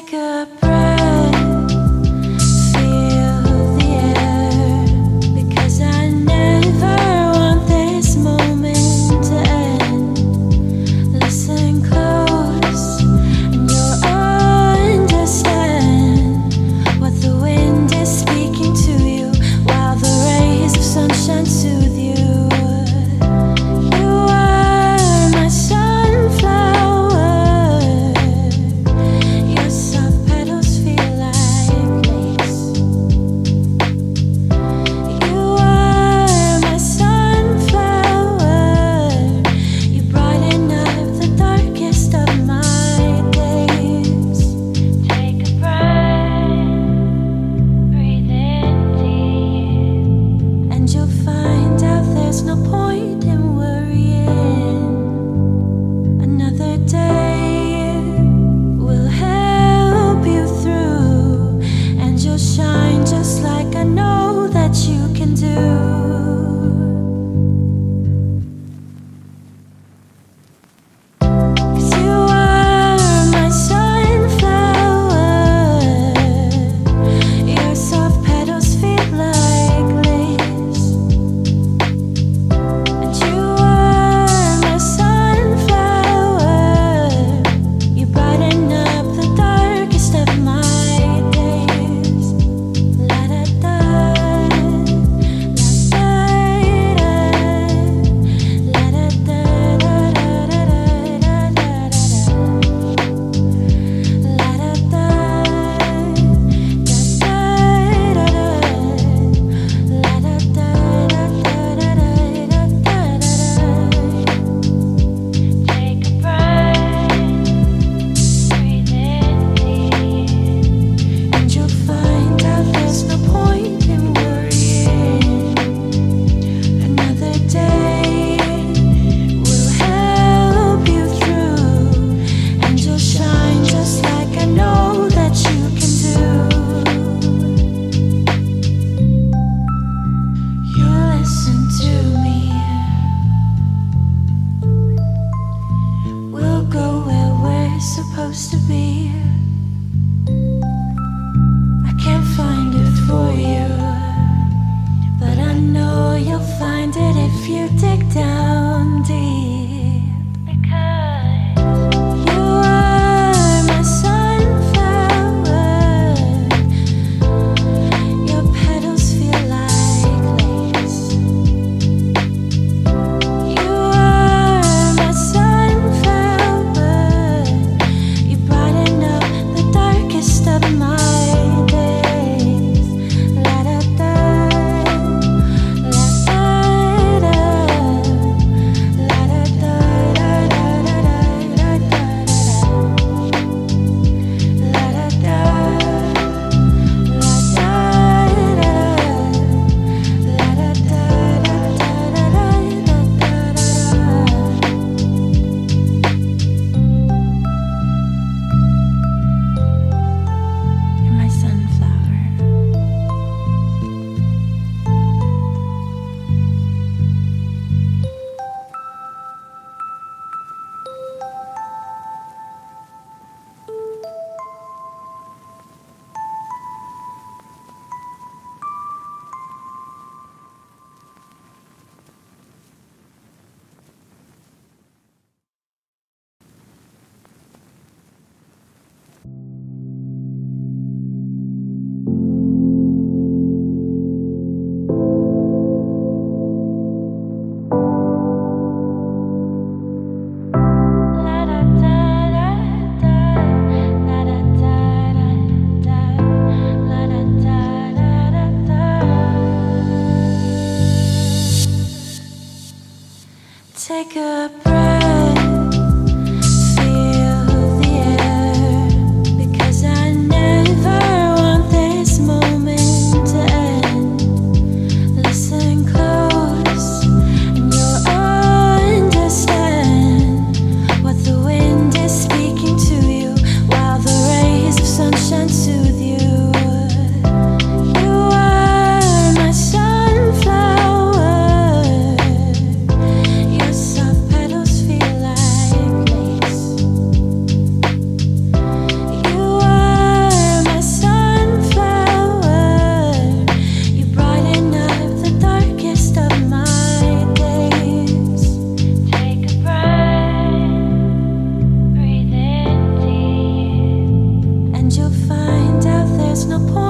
take a breath. Point.